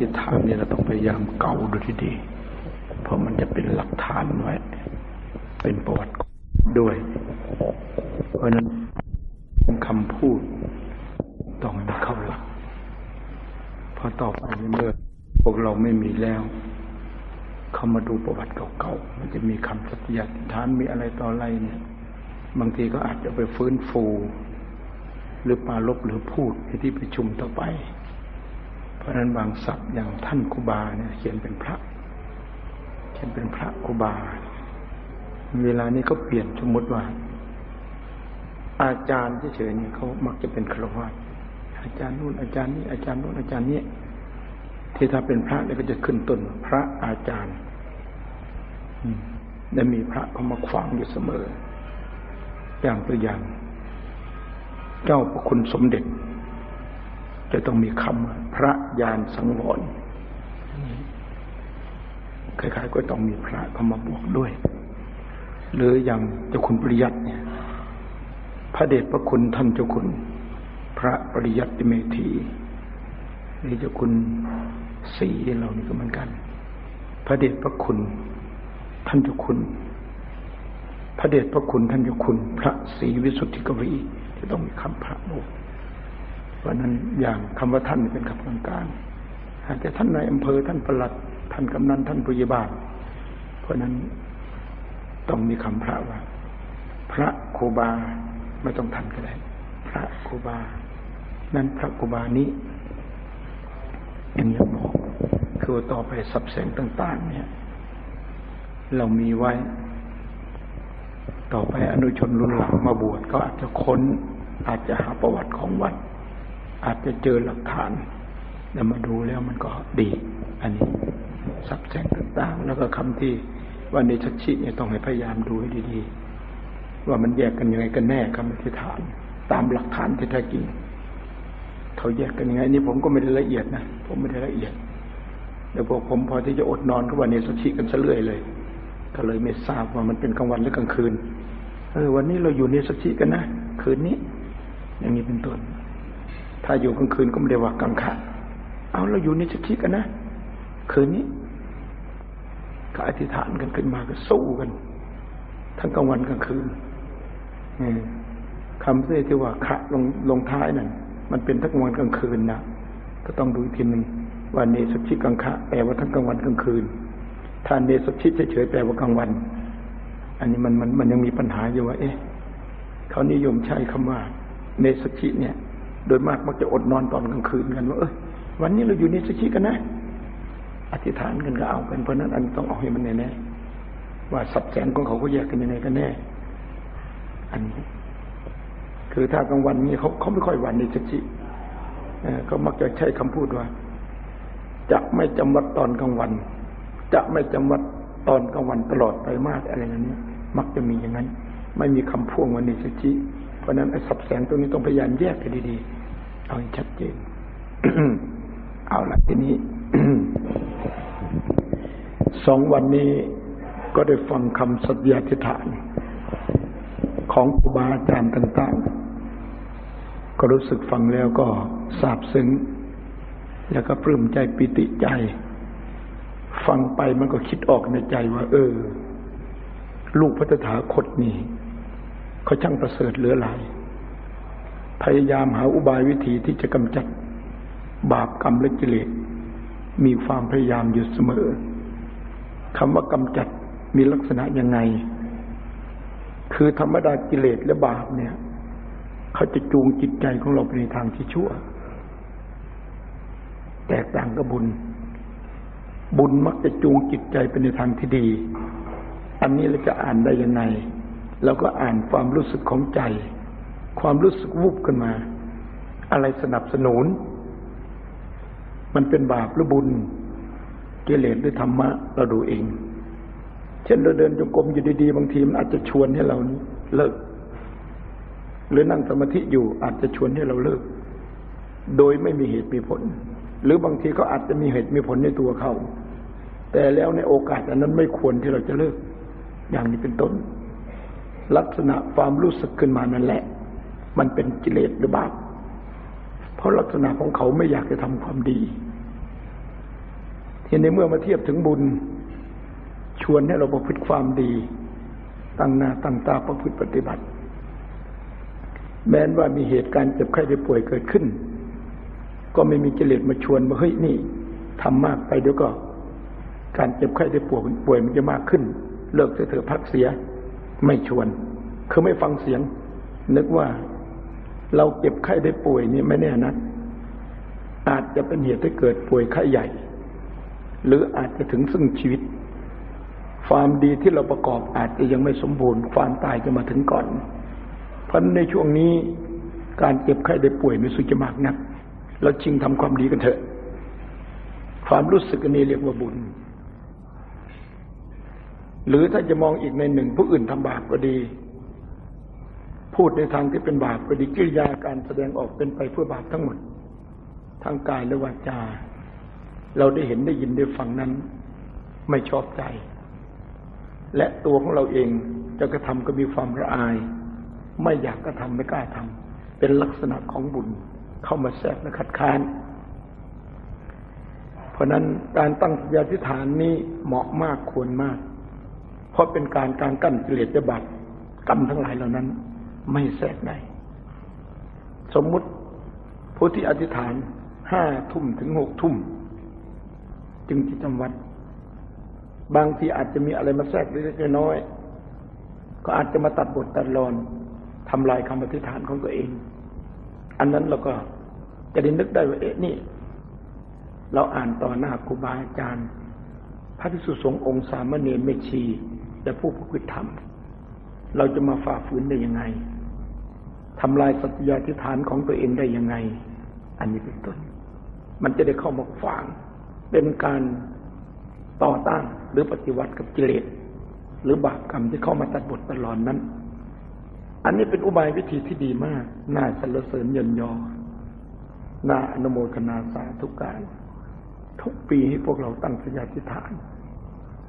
ธิษฐานนี่เราต้องพยายามเก่าดูที่ดี เพราะมันจะเป็นหลักฐานไว้ เป็นประวัติด้วย เพราะนั้นคำพูดต้องให้มันเข้าหลักพอต่อไปเมื่อพวกเราไม่มีแล้ว เขามาดูประวัติเก่าๆ มันจะมีคำสัตยาธิฐานมีอะไรต่ออะไรเนี่ย บางทีก็อาจจะไปฟื้นฟู หรือปาลบหรือพูดในที่ประชุมต่อไป ราะนั้นบางศัพท์อย่างท่านครูบาเนี่ย เขียนเป็นพระ เขียนเป็นพระครูบา เวลานี้ก็เปลี่ยนสมมติว่า อาจารย์เฉยๆเนี่ยเขามักจะเป็นครวญอาจารย์นู่นอาจารย์นี้อาจารย์นู่นอาจารย์นี้ที่ถ้าเป็นพระเนี่ยก็จะขึ้นต้นพระอาจารย์ได้มีพระเขามาขวางอยู่เสมอ อย่างตัวอย่าง เจ้าพระคุณสมเด็จ จะต้องมีคำพระยานสังวรคล้ายๆก็ต้องมีพระเข้ามาบวกด้วย หรืออย่างเจ้าคุณปริยัติเนี่ย พระเดชพระคุณท่านเจ้าคุณ พระปริยัติเมธีหรือเจ้าคุณสีเรานี่ก็เหมือนกัน พระเดชพระคุณ ท่านเจ้าคุณ พระเดชพระคุณท่านเจ้าคุณ พระศรีวิสุทธิกวีจะต้องมีคำพระโม เพราะนั้นอย่างคำว่าท่านเป็นคำกลางกลางอาจจะท่านในอำเภอท่านประหลัด ท่านกำนันท่านผู้ใหญ่บ้าน เพราะนั้นต้องมีคำพระว่า พระครูบาไม่ต้องท่านก็ได้ พระครูบา นั้นพระครูบานี้อย่างนี้บอกคือต่อไปสับแสงต่าง ๆ เนี่ย เรามีไว้ ต่อไปอนุชนรุ่นหลังมาบวชก็อาจจะค้นอาจจะหาประวัติของวัด อาจจะเจอหลักฐาน แล้วมาดูแล้วมันก็ดี อันนี้สับแสงต่างๆ แล้วก็คำที่ว่าในชัดชิเนี่ยต้องให้พยายามดูให้ดีๆ ว่ามันแยกกันยังไงกันแน่คำอธิษฐาน ตามหลักฐานที่แท้จริงเขาแยกกันยังไงนี่ผมก็ไม่ได้ละเอียดนะผมไม่ได้ละเอียดเดี๋ยวพวกผมพอที่จะอดนอนก็วันนี้สัชิกันซะเรื่อยเลย ก็เลยไม่ทราบว่ามันเป็นกลางวันหรือกลางคืน เออ วันนี้เราอยู่ในสัชิกันนะคืนนี้ อย่างนี้เป็นต้น ถ้าอยู่กลางคืนก็ไม่ได้ว่ากลางค่เอาเราอยู่ในสัชิกันนะ คืนนี้ก็อธิษฐานกันขึ้นมาก็สู้กัน ทั้งกลางวันกลางคืนคำเสียที่ว่าขะลงลงท้ายนั่นมันเป็นทั้งกลางวันกลางคืนนะก็ต้องดูอีกทีหนึ่งว่าเนสชิกังคะแปลว่าทั้งกลางวันกลางคืนถ้าเนสชิเฉยๆแปลว่ากลางวัน อันนี้มันมันมันยังมีปัญหาอยู่ว่า เอ๊ะเขานิยมใช้คำว่า เนสชิเนี่ย โดยมากมักจะอดนอนตอนกลางคืนกันว่าเอ้ยวันนี้เราอยู่เนสชิกันนะ อธิษฐานกันก็เอากันเพราะนั้นอันต้องเอาให้มันแน่ๆว่าสับแสงของเขาเขาแยกกันยังไงกันแน่ อันนี้คือถ้ากลางวันนี้เขาเขาไม่ค่อยวันในสจิเขามักจะใช้คำพูดว่า จะไม่จำวัดตอนกลางวัน จะไม่จำวัดตอนกลางวันตลอดไปมากอะไรอย่างนี้มักจะมีอย่างนั้น ไม่มีคำพ่วงวันในสจิ ราะนั้นไอ้สับแสงตรงนี้ต้องพยายามแยกกันดีๆ เอาให้ชัดเจน เอาละทีนี้สองวันนี้ก็ได้ฟังคำสัตยาธิฐาน ของครูบาอาจารย์ต่าง ๆ ก็รู้สึกฟังแล้วก็ซาบซึ้ง แล้วก็ปลื้มใจปิติใจ ฟังไปมันก็คิดออกในใจว่า เออ ลูกพระตถาคตนี่ เขาช่างประเสริฐเหลือหลาย พยายามหาอุบายวิธีที่จะกำจัดบาปกรรมและกิเลสมีความพยายามอยู่เสมอคำว่ากำจัดมีลักษณะยังไง คือธรรมดากิเลสและบาปเนี่ย เขาจะจูงจิตใจของเราไปในทางที่ชั่ว แตกต่างกับบุญ บุญมักจะจูงจิตใจไปในทางที่ดี อันนี้เราจะอ่านได้ยังไง เราก็อ่านความรู้สึกของใจ ความรู้สึกวุบขึ้นมา อะไรสนับสนุน มันเป็นบาปหรือบุญกิเลสหรือธรรมะ เราดูเอง เช่นเราเดินจงกรมอยู่ดีๆ บางทีมันอาจจะชวนให้เราเลิก หรือนั่งสมาธิอยู่อาจจะชวนให้เราเลิก โดยไม่มีเหตุมีผล หรือบางทีก็อาจจะมีเหตุมีผลในตัวเขาแต่แล้วในโอกาสอันนั้นไม่ควรที่เราจะเลิก อย่างนี้เป็นต้น ลักษณะความรู้สึกขึ้นมานั่นแหละ มันเป็นกิเลสหรือบาปเพราะลักษณะของเขาไม่อยากจะทำความดีทีในเมื่อมาเทียบถึงบุญ ชวนให้เราประพฤติความดี ตั้งหน้าตั้งตาประพฤติปฏิบัติ แม้นว่ามีเหตุการณ์เจ็บไข้ได้ป่วยเกิดขึ้น ก็ไม่มีกิเลสมาชวนมาเฮ้ยนี่ทำมากไปเดี๋ยวก็ การเจ็บไข้ได้ป่วยป่วยมันจะมากขึ้น เลิกเถอะพักเสีย ไม่ชวน คือไม่ฟังเสียง นึกว่าเราเจ็บไข้ได้ป่วยนี่ไม่แน่นะอาจจะเป็นเหตุให้เกิดป่วยไข้ใหญ่ หรืออาจจะถึงซึ่งชีวิต ความดีที่เราประกอบอาจจะยังไม่สมบูรณ์ ความตายจะมาถึงก่อน เพราะในช่วงนี้การเจ็บไข้ได้ป่วยไม่สุจะมากนัก เราชิงทำความดีกันเถอะ ความรู้สึกนี้เรียกว่าบุญ หรือถ้าจะมองอีกในหนึ่ง ผู้อื่นทำบาปก็ดี พูดในทางที่เป็นบาปก็ดีกิริยาการแสดงออกเป็นไปเพื่อบาปทั้งหมดทั้งกายและวาจา เราได้เห็นได้ยินได้ฟังนั้น ไม่ชอบใจ และตัวของเราเองจะกระทำก็มีความระอาย ไม่อยากกระทำไม่กล้าทำเป็นลักษณะของบุญเข้ามาแทรกและคัดค้านเพราะนั้นการตั้งสัญญาธิฐานนี้เหมาะมากควรมาก ราะเป็นการการกั้นกิเลสบัตกรรมทั้งหลายเหล่านั้น ไม่แทรกในสมมุติผู้ที่อธิษฐานห้าทุ่มถึงหกทุ่ม จึงจิตจำวัด บางทีอาจจะมีอะไรมาแทรกเล็กน้อย ก็อาจจะมาตัดบทตัดรอนทำลายคำอธิษฐานของตัวเอง อันนั้นเราก็จะได้นึกได้ว่าเอ๊ะนี่ เราอ่านต่อหน้าครูบาอาจารย์ พระภิกษุสงฆ์องค์สามเณรเมชี และผู้ประพฤติธรรม เราจะมาฝ่าฝืนได้ยังไงทำลายสัตยาธิฐานของตัวเองได้ยังไง อันนี้เป็นต้น มันจะได้เข้ามาฟังเป็นการต่อต้านหรือปฏิวัติกับกิเลสหรือบาปกรรมที่เข้ามาตัดบทตลอดนั้น อันนี้เป็นอุบายวิธีที่ดีมาก น่าสรรเสริญยนยอ น่าอนุโมทนาสาธุการ ทุกปีให้พวกเราตั้งสัญญาธิฐาน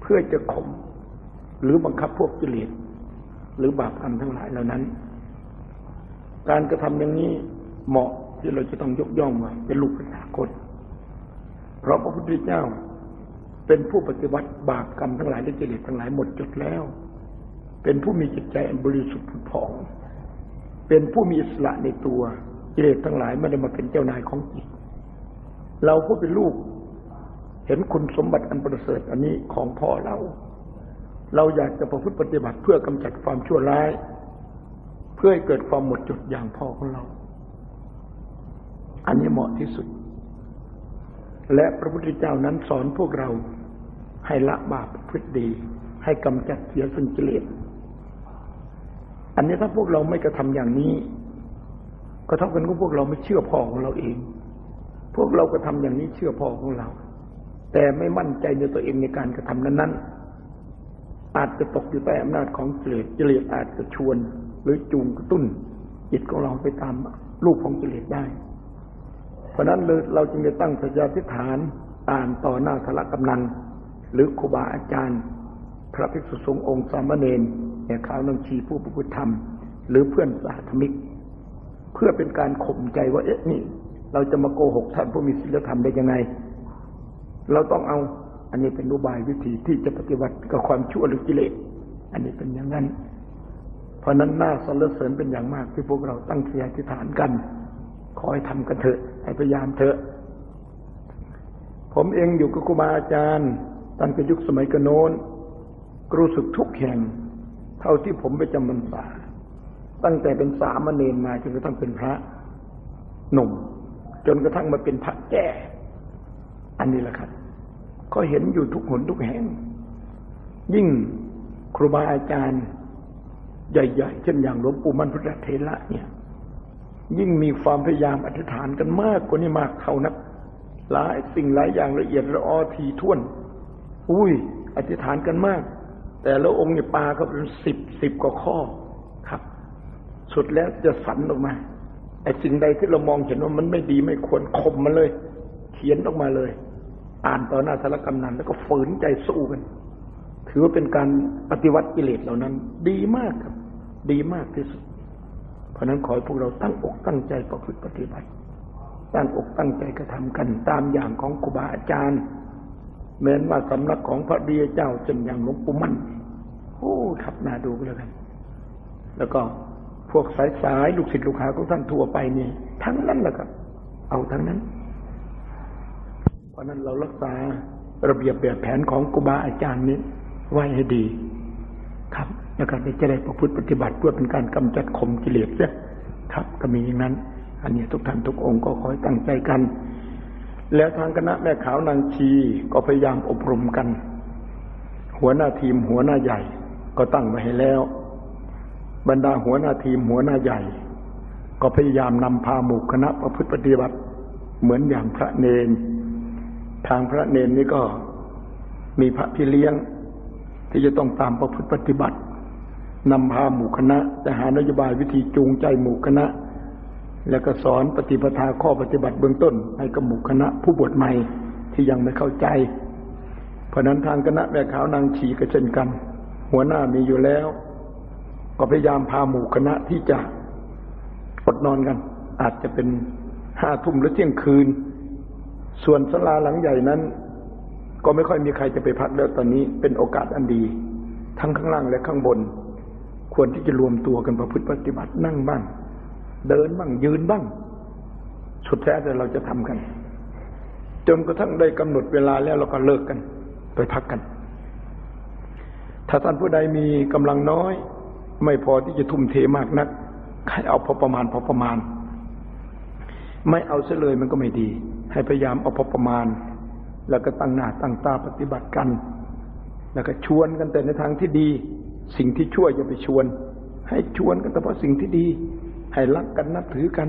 เพื่อจะข่ม หรือบังคับพวกกิเลสหรือบาปกรรมทั้งหลายเหล่านั้น การกระทำอย่างนี้เหมาะที่เราจะต้องยกย่องว่าเป็นลูกพระสากตเพราะพระพุทธเจ้าเป็นผู้ปฏิบัติบาปกรรมทั้งหลายและกิเลสทั้งหลายหมดจดแล้ว เป็นผู้มีจิตใจอันบริสุทธิ์ผุดผ่อง เป็นผู้มีอิสระในตัวกิเลสทั้งหลายไม่ได้มาเป็นเจ้านายของจิต เราผู้เป็นลูก เห็นคุณสมบัติอันประเสริฐอันนี้ของพ่อเรา เราอยากจะประพฤติปฏิบัติเพื่อกำจัดความชั่วร้าย เพื่อให้เกิดความหมดจดอย่างพ่อของเรา อันนี้เหมาะที่สุด และพระพุทธเจ้านั้นสอนพวกเราให้ละบาปพฤติดี ให้กำจัดเสียซึ่งกิเลสอันนี้ถ้าพวกเราไม่กระทำอย่างนี้ก็เท่ากันกับพวกเราไม่เชื่อพ่อของเราเอง พวกเรากระทำอย่างนี้เชื่อพ่อของเรา แต่ไม่มั่นใจในตัวเองในการกระทำนั้นๆ อาจจะตกอยู่ใต้อำนาจของกิเลสกิเลสอาจจะชวน หรือจูงกระตุ้น จิตของเราไปตามลูกของกิเลสได้ เพราะนั้นเราจึงได้ตั้งสัญญาธิฐานอ่านต่อหน้าทละกำนันหรือครูบาอาจารย์ พระภิกษุสงฆ์องค์สามเณรแก่ข้าวน้ำชีผู้ประพฤติธรรม หรือเพื่อนสาธมิก เพื่อเป็นการข่มใจว่าเอ๊ะนี่ เราจะมาโกหกท่านผู้มีศีลธรรมได้ยังไง เราต้องเอา อันนี้เป็นรูบายวิธีที่จะปฏิบัติกับความชั่วหรือกิเลส อันนี้เป็นอย่างนั้น เพราะนั้นน่าสรรเสริญเป็นอย่างมากที่พวกเราตั้งเสียธิฐานกันขอให้ทำกันเถอะ ให้พยายามเถอะ ผมเองอยู่กับครูบาอาจารย์ตั้งแต่ยุคสมัยกระโน้นรู้สึกทุกแห่ง เท่าที่ผมไปจำพรรษา ตั้งแต่เป็นสามเณรมาจนกระทั่งเป็นพระหนุ่ม จนกระทั่งมาเป็นพระแก่ อันนี้แหละครับ ก็เห็นอยู่ทุกหนทุกแห่ง ยิ่งครูบาอาจารย์ ใหญ่ ๆ เช่นอย่างหลวงปู่มั่นพุทธเทระเนี่ย ยิ่งมีความพยายามอธิษฐานกันมากกว่านี้มากเท่านัก หลายสิ่งหลายอย่างละเอียดละออทีท่วน อุ้ย อธิษฐานกันมาก แต่แล้วองค์เนี่ยปาก็เป็นสิบสิบกว่าข้อครับ สุดแล้วจะสันออกมาไอ้สิ่งใดที่เรามองเห็นว่ามันไม่ดีไม่ควรคมมาเลย เขียนออกมาเลย อ่านต่อหน้าสารกำนันแล้วก็ฝืนใจสู้กัน ถือว่าเป็นการปฏิวัติกิเลสเหล่านั้น ดีมากครับ ดีมากที่สุด เพราะนั้นขอให้พวกเราตั้งอกตั้งใจประพฤติปฏิบัติตั้งอกตั้งใจกระทำกันตามอย่างของครูบาอาจารย์แม้นว่าสำนักของพระเดียเจ้าเช่นอย่างหลวงปู่มั่นโอ้ครับน่าดูก็แล้วกัน แล้วก็พวกสายสายลูกศิษย์ลูกหาของท่านทั่วไปนี่ทั้งนั้นแหละครับ เอาทั้งนั้น เพราะนั้นเรารักษาระเบียบแบบแผนของครูบาอาจารย์นี้ไว้ให้ดี ครับแล้วก็จะได้ประพฤติปฏิบัติเพื่อเป็นการกำจัดข่มกิเลสเนี่ยครับ ก็มีอย่างนั้น อันนี้ทุกท่านทุกองค์ก็คอยตั้งใจกัน แล้วทางคณะแม่ขาวนางชีก็พยายามอบรมกัน หัวหน้าทีมหัวหน้าใหญ่ก็ตั้งไว้ให้แล้ว บรรดาหัวหน้าทีมหัวหน้าใหญ่ ก็พยายามนำพาหมู่คณะประพฤติปฏิบัติ เหมือนอย่างพระเนน ทางพระเนนนี่ก็มีพระพี่เลี้ยง ที่จะต้องตามประพฤติปฏิบัตินำพาหมู่คณะจะหานโยบายวิธีจูงใจหมู่คณะ แล้วก็สอนปฏิปทาข้อปฏิบัติเบื้องต้น ให้กับหมู่คณะผู้บวชใหม่ที่ยังไม่เข้าใจ เพราะนั้นทางคณะแม่ขาวนางฉีก็เช่นกัน หัวหน้ามีอยู่แล้ว ก็พยายามพาหมู่คณะที่จะอดนอนกัน อาจจะเป็นห้าทุ่มหรือเที่ยงคืน ส่วนสลาหลังใหญ่นั้น ก็ไม่ค่อยมีใครจะไปพักแล้วตอนนี้เป็นโอกาสอันดี ทั้งข้างล่างและข้างบน ควรที่จะรวมตัวกันประพฤติปฏิบัตินั่งบ้าง เดินบ้างยืนบ้าง สุดแท้แต่เราจะทำกัน จนกระทั่งได้กำหนดเวลาแล้วเราก็เลิกกัน ไปพักกัน ถ้าท่านผู้ใดมีกำลังน้อย ไม่พอที่จะทุ่มเทมากนักให้เอาพอประมาณพอประมาณ ไม่เอาเสียเลยมันก็ไม่ดี ให้พยายามเอาพอประมาณ แล้วก็ตั้งหน้าตั้งตาปฏิบัติกัน แล้วก็ชวนกันแต่ในทางที่ดี สิ่งที่ชั่วอย่าไปชวน ให้ชวนกันแต่เพราะสิ่งที่ดี ให้รักกันนับถือกัน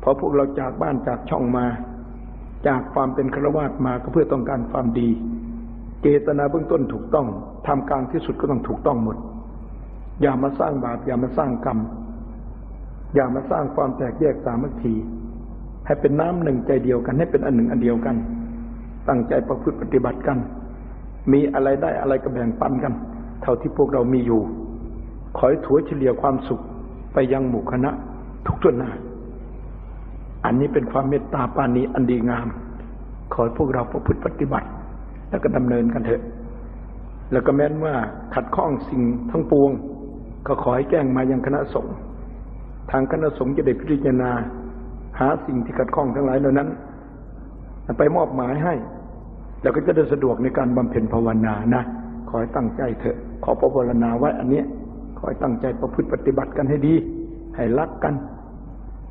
เพราะพวกเราจากบ้านจากช่องมา จากความเป็นฆราวาสมาก็เพื่อต้องการความดี เจตนาเบื้องต้นถูกต้องทำกลางที่สุดก็ต้องถูกต้องหมด อย่ามาสร้างบาปอย่ามาสร้างกรรม อย่ามาสร้างความแตกแยกสามัคคี ให้เป็นน้ำหนึ่งใจเดียวกัน ให้เป็นอันหนึ่งอันเดียวกัน ตั้งใจประพฤติปฏิบัติกัน มีอะไรได้อะไรก็แบ่งปันกัน เท่าที่พวกเรามีอยู่ ขอให้ถัวเฉลี่ยความสุขไปยังหมู่คณะ ทุกส่วนหน้า อันนี้เป็นความเมตตาปานีอันดีงาม ขอให้พวกเราประพฤติปฏิบัติ แล้วก็ดำเนินกันเถอะ แล้วก็แม้นว่าขัดข้องสิ่งทั้งปวง ก็ขอให้แจ้งมายังคณะสงฆ์ทางคณะสงฆ์จะได้พิจารณาาสิ่งที่ขัดข้องทั้งหลายเหล่านั้น ไปมอบหมายให้ แล้วก็จะได้สะดวกในการบำเพ็ญภาวนานะขอให้ตั้งใจเถอะ ขอภาวนาไว้อันเนี้ยขอให้ตั้งใจประพฤติปฏิบัติกันให้ดี ให้รักกัน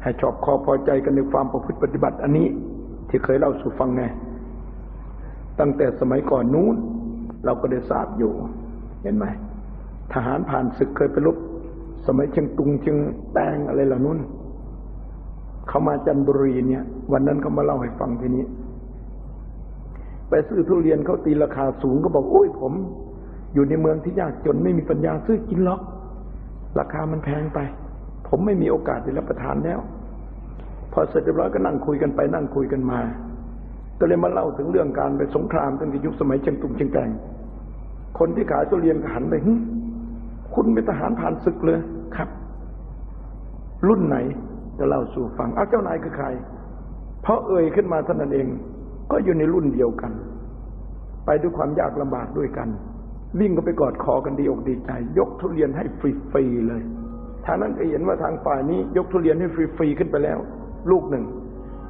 ให้ชอบคอพอใจกันในความประพฤติปฏิบัติอันนี้ ที่เคยเล่าสู่ฟังไง ตั้งแต่สมัยก่อนนู้น เราก็ได้ทราบอยู่ เห็นไหมทหารผ่านศึกเคยไปรบสมัยเชียงตุงเชียงแตงอะไรเหล่านู้น เขามาจันทบุรีเนี่ย วันนั้นเขามาเล่าให้ฟังทีนี้ ไปซื้อทุเรียนเขาตีราคาสูงก็บอกโอ้ยผม อยู่ในเมืองที่ยากจนไม่มีปัญญาซื้อกินหรอก ราคามันแพงไป ผมไม่มีโอกาสได้รับประทานแล้ว พอเสร็จเรียบร้อยก็นั่งคุยกันไปนั่งคุยกันมา ก็เลยมาเล่าถึงเรื่องการไปสงครามตั้งแต่ยุคสมัยเชียงตุงเชียงแตงคนที่ขายทุเรียนก็หันไปคุณเป็นทหารผ่านศึกเลยครับ รุ่นไหน จะเล่าสู่ฟังอ้าวเจ้านายคือใคร เพราะเอ่ยขึ้นมาเท่านั้นเอง ก็อยู่ในรุ่นเดียวกัน ไปด้วยความยากลำบากด้วยกัน วิ่งก็ไปกอดคอกันดีอกดีใจ ยกทุเรียนให้ฟรีๆเลยทางนั้นก็เห็นว่าทางฝ่ายนี้ ยกทุเรียนให้ฟรีๆขึ้นไปแล้ว ลูกหนึ่ง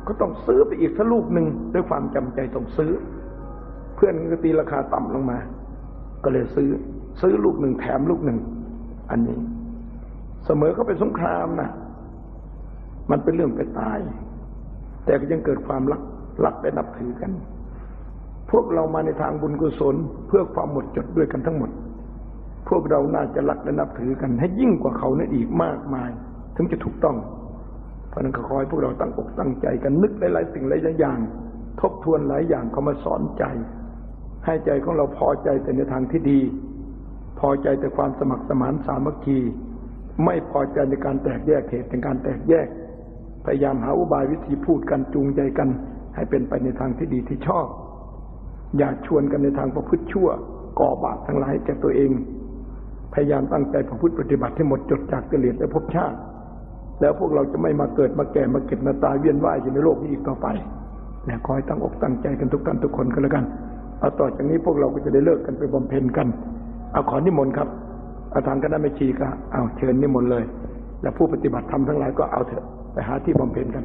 ก็ต้องซื้อไปอีกสักลูกหนึ่งด้วยความจำใจต้องซื้อ เพื่อนก็ตีราคาต่ำลงมา ก็เลยซื้อ ซื้อลูกหนึ่งแถมลูกหนึ่ง อันนี้ เสมอเขาเป็นสงครามนะ มันเป็นเรื่องไปตาย แต่ก็ยังเกิดความรักรักและนับถือกัน พวกเรามาในทางบุญกุศลเพื่อความหมดจดด้วยกันทั้งหมด พวกเราน่าจะรักและนับถือกัน ให้ยิ่งกว่าเขานั่นอีกมากมาย ถึงจะถูกต้อง เพราะนั้นก็ขอให้พวกเราตั้งอกตั้งใจกันนึกหลายๆสิ่งหลายอย่าง ทบทวนหลายอย่างเขามาสอนใจ ให้ใจของเราพอใจแต่ในทางที่ดี พอใจแต่ความสมัครสมานสามัคคี ไม่พอใจในการแตกแยกเหตุในการแตกแยก พยายามหาอุบายวิธีพูดกันจูงใจกัน ให้เป็นไปในทางที่ดีที่ชอบ อย่าชวนกันในทางประพฤติชั่ว ก่อบาปทั้งหลายแก่ตัวเอง พยายามตั้งใจประพฤติปฏิบัติให้หมดจดจากกิเลสและภพชาติ แล้วพวกเราจะไม่มาเกิดมาแก่มาเก็บมาตายเวียนว่ายอยู่ในโลกนี้อีกต่อไปแล้วคอยตั้งอกตั้งใจกันทุกท่านทุกคนกันแล้วกันเอาต่อจากนี้พวกเราก็จะได้เลิกกันไปบำเพ็ญกัน เอาขอนิมนต์ครับอาทางคณะไม่ชีก็เอาเชิญนิมนต์เลย แล้วผู้ปฏิบัติธรรมทั้งหลายก็เอาเถอะ ไปหาที่บำเพ็ญกัน